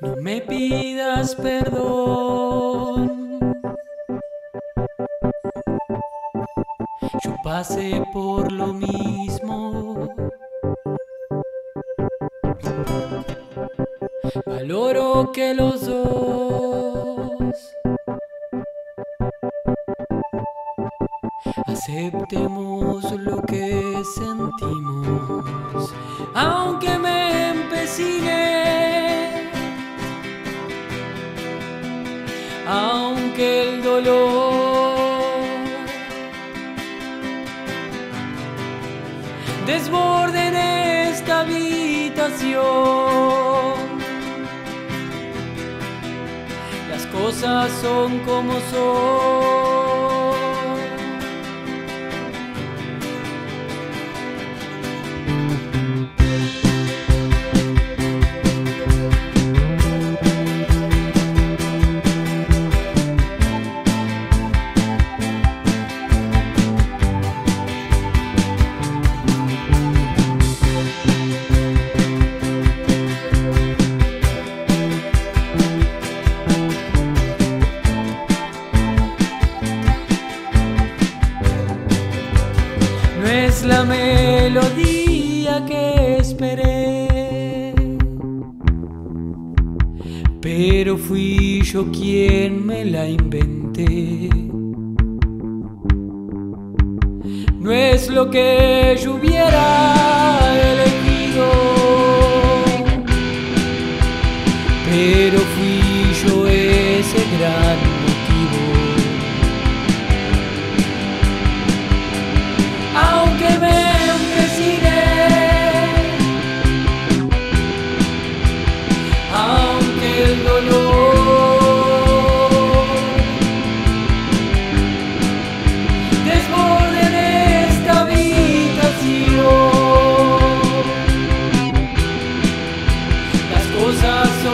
No me pidas perdón. Yo pasé por lo mismo. Valoro que los dos aceptemos lo que sentimos, aunque me empecine, aunque el dolor desborde en esta habitación. Cosas son como son. la melodía que esperé. Pero fui yo quien me la inventé. No es lo que yo hubiera elegido, pero fui yo ese gran os azuis.